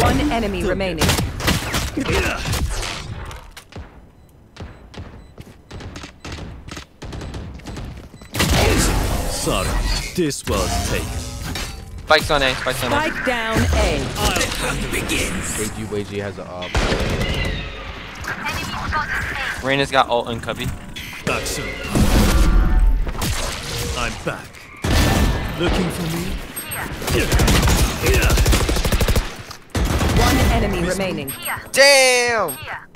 One enemy remaining. Sorry, this was taken. Spike's on A. Spike's on A. Spike down A. WG WG has a uh, Reyna's got ult and cubby. Back soon. I'm back. Looking for me? One enemy remaining. Damn!